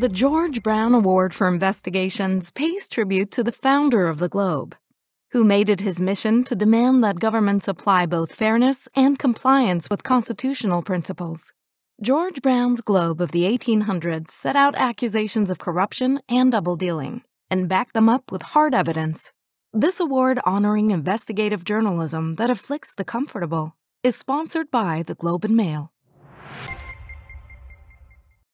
The George Brown Award for Investigations pays tribute to the founder of the Globe, who made it his mission to demand that governments apply both fairness and compliance with constitutional principles. George Brown's Globe of the 1800s set out accusations of corruption and double dealing and backed them up with hard evidence. This award honoring investigative journalism that afflicts the comfortable is sponsored by the Globe and Mail.